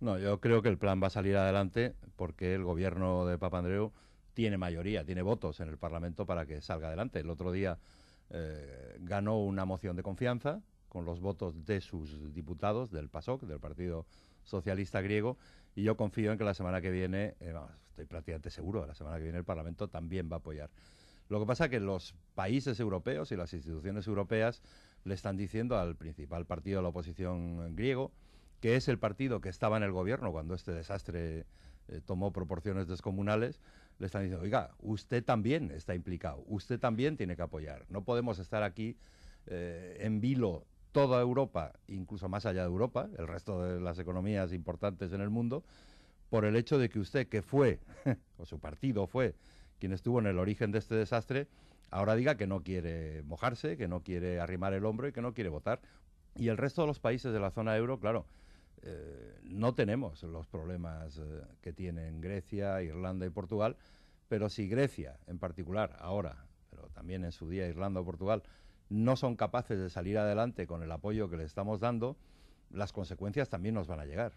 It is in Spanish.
No, yo creo que el plan va a salir adelante porque el gobierno de Papandreou tiene mayoría, tiene votos en el Parlamento para que salga adelante. El otro día eh, ganó una moción de confianza con los votos de sus diputados del PASOK, del Partido Socialista Griego, y yo confío en que la semana que viene, eh, estoy prácticamente seguro, la semana que viene el Parlamento también va a apoyar. Lo que pasa es que los países europeos y las instituciones europeas le están diciendo al principal partido de la oposición griego, que es el partido que estaba en el gobierno cuando este desastre eh, tomó proporciones descomunales, le están diciendo, oiga, usted también está implicado, usted también tiene que apoyar. No podemos estar aquí eh, en vilo toda Europa, incluso más allá de Europa, el resto de las economías importantes en el mundo, por el hecho de que usted, que fue, o su partido fue, quien estuvo en el origen de este desastre, ahora diga que no quiere mojarse, que no quiere arrimar el hombro y que no quiere votar. Y el resto de los países de la zona euro, claro, eh, no tenemos los problemas eh, que tienen Grecia, Irlanda y Portugal, pero si Grecia en particular, ahora, pero también en su día Irlanda o Portugal, no son capaces de salir adelante con el apoyo que le estamos dando, las consecuencias también nos van a llegar.